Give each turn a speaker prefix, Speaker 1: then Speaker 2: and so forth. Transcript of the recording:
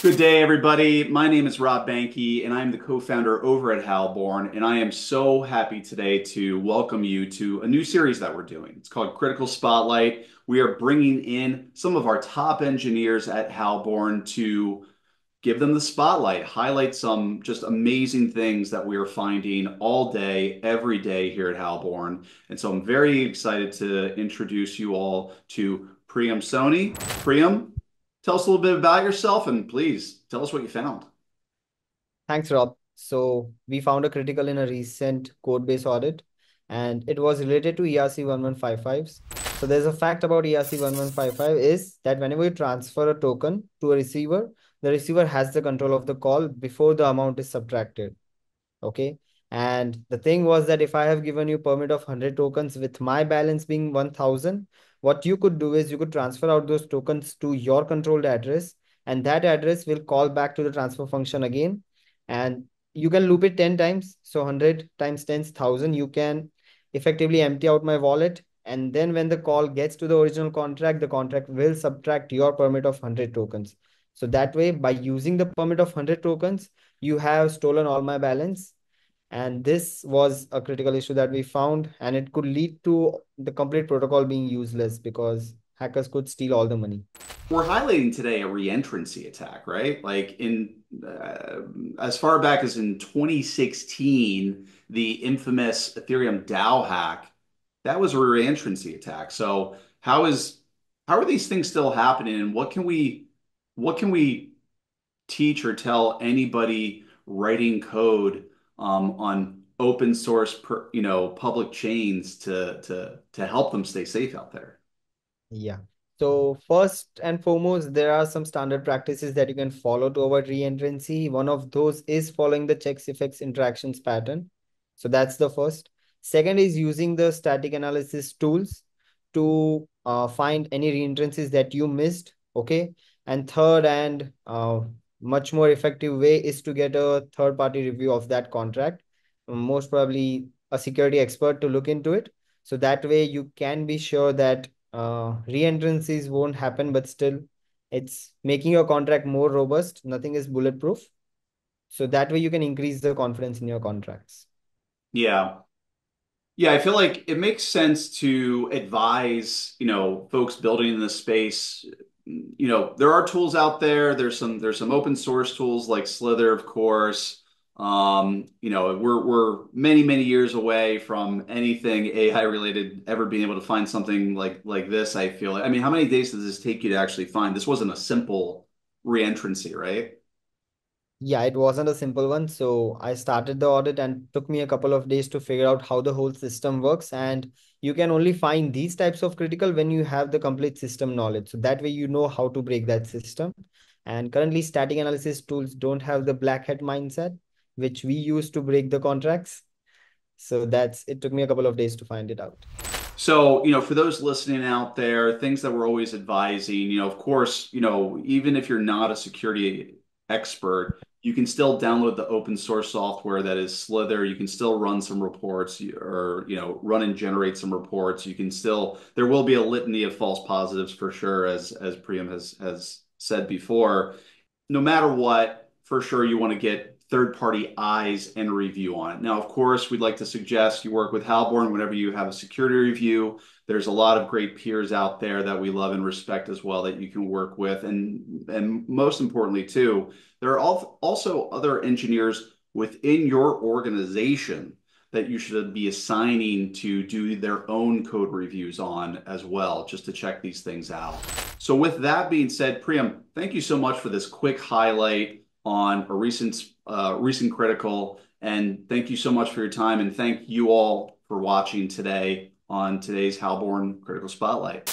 Speaker 1: Good day, everybody. My name is Rob Behnke, and I'm the co-founder over at Halborn, and I am so happy today to welcome you to a new series that we're doing. It's called Critical Spotlight. We are bringing in some of our top engineers at Halborn to give them the spotlight, highlight some just amazing things that we are finding all day, every day here at Halborn. And so I'm very excited to introduce you all to Priyam Soni. Priyam, tell us a little bit about yourself and please tell us what you found.
Speaker 2: Thanks, Rob. So we found a critical in a recent code base audit and it was related to ERC 1155s. So there's a fact about ERC 1155 is that whenever you transfer a token to a receiver, the receiver has the control of the call before the amount is subtracted. Okay. And the thing was that if I have given you permit of 100 tokens with my balance being 1000, what you could do is you could transfer out those tokens to your controlled address and that address will call back to the transfer function again. And you can loop it 10 times. So 100 times 10,000, you can effectively empty out my wallet. And then when the call gets to the original contract, the contract will subtract your permit of 100 tokens. So that way, by using the permit of 100 tokens, you have stolen all my balance. And this was a critical issue that we found, and it could lead to the complete protocol being useless because hackers could steal all the money.
Speaker 1: We're highlighting today a reentrancy attack, right? Like in uh, as far back as in 2016, the infamous Ethereum DAO hack, that was a reentrancy attack. So how is how are these things still happening, and what can we what can we teach or tell anybody writing code on open source, you know, public chains to to to help them stay safe out there?
Speaker 2: Yeah. So first and foremost, there are some standard practices that you can follow to avoid reentrancy. One of those is following the checks effects interactions pattern. So that's the first. Second is using the static analysis tools to uh, find any reentrancies that you missed. Okay. And third and uh, much more effective way is to get a third party review of that contract. Most probably a security expert to look into it. So that way you can be sure that uh, reentrancies won't happen, but still it's making your contract more robust. Nothing is bulletproof. So that way you can increase the confidence in your contracts.
Speaker 1: Yeah. Yeah, I feel like it makes sense to advise, you know, folks building in the space you know, there are tools out there. There's some there's some open source tools like Slither, of course. Um, you know, we're we're many many years away from anything AI related ever being able to find something like like this. I feel. I mean, how many days does this take you to actually find? This wasn't a simple reentrancy, right?
Speaker 2: Yeah, it wasn't a simple one. So I started the audit and took me a couple of days to figure out how the whole system works. And you can only find these types of critical when you have the complete system knowledge. So that way you know how to break that system. And currently static analysis tools don't have the black hat mindset, which we use to break the contracts. So that's, it took me a couple of days to find it out.
Speaker 1: So, you know, for those listening out there, things that we're always advising, you know, of course, you know, even if you're not a security expert, you can still download the open source software that is Slither. You can still run some reports or, you know, run and generate some reports. You can still, there will be a litany of false positives for sure, as, as Priyam has, has said before. No matter what, for sure, you want to get third party eyes and review on it. Now, of course, we'd like to suggest you work with Halborn whenever you have a security review. There's a lot of great peers out there that we love and respect as well that you can work with. And, and most importantly, too, there are also other engineers within your organization that you should be assigning to do their own code reviews on as well, just to check these things out. So with that being said, Priyam, thank you so much for this quick highlight on a recent uh, recent critical. And thank you so much for your time. And thank you all for watching today on today's Halborn Critical Spotlight.